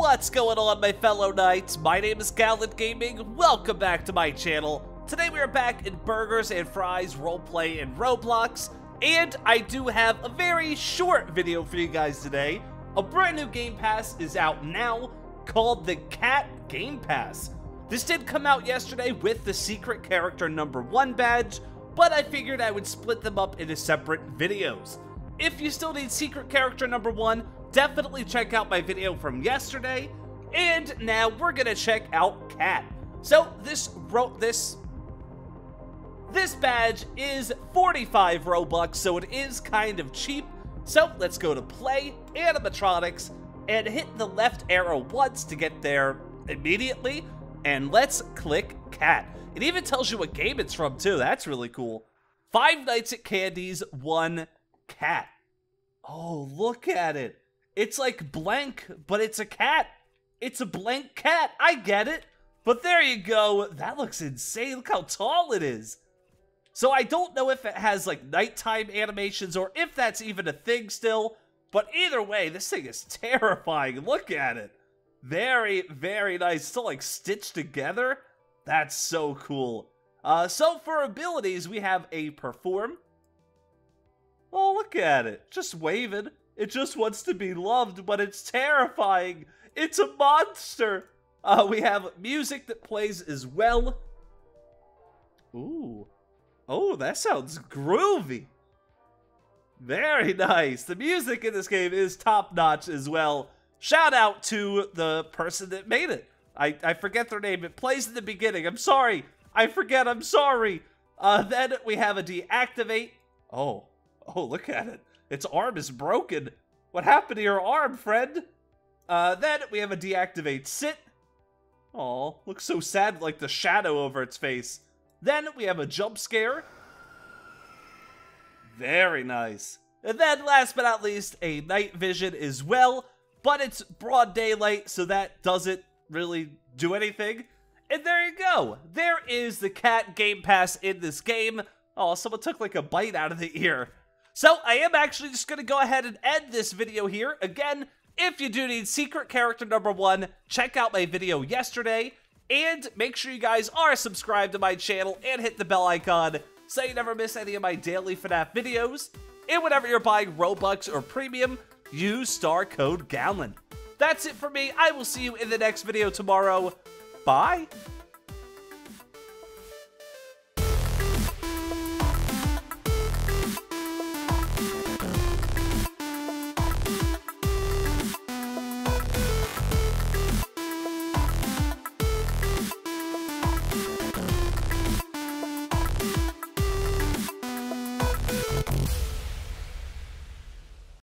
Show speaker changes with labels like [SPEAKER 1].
[SPEAKER 1] What's going on, my fellow knights? My name is Gallant Gaming. Welcome back to my channel. Today we are back in Burgers and Fries roleplay in Roblox, and I do have a very short video for you guys today. A brand new Game Pass is out now called the Cat Game Pass. This did come out yesterday with the secret character number one badge, but I figured I would split them up into separate videos. If you still need secret character number one, definitely check out my video from yesterday. And now we're gonna check out Cat. So this wrote this this badge is 45 Robux, so it is kind of cheap. So let's go to play animatronics and hit the left arrow once to get there immediately. And let's click Cat. It even tells you what game it's from too. That's really cool. Five Nights at Candy's, one cat. Oh, look at it. It's like blank, but it's a cat. It's a blank cat. I get it. But there you go. That looks insane. Look how tall it is. So I don't know if it has like nighttime animations or if that's even a thing still. But either way, this thing is terrifying. Look at it. Very, very nice. Still like stitched together. That's so cool. Uh, so for abilities, we have a perform. Oh, look at it. Just waving. It just wants to be loved, but it's terrifying. It's a monster. Uh, we have music that plays as well. Ooh. Oh, that sounds groovy. Very nice. The music in this game is top notch as well. Shout out to the person that made it. I, I forget their name. It plays in the beginning. I'm sorry. I forget. I'm sorry. Uh, then we have a deactivate. Oh. Oh, look at it. Its arm is broken. What happened to your arm, friend? Uh, then we have a deactivate sit. Oh, looks so sad like the shadow over its face. Then we have a jump scare. Very nice. And then last but not least, a night vision as well. But it's broad daylight, so that doesn't really do anything. And there you go. There is the cat game pass in this game. Oh, someone took like a bite out of the ear. So I am actually just going to go ahead and end this video here. Again, if you do need secret character number one, check out my video yesterday. And make sure you guys are subscribed to my channel and hit the bell icon so you never miss any of my daily FNAF videos. And whenever you're buying Robux or Premium, use star code GALLANT. That's it for me. I will see you in the next video tomorrow. Bye.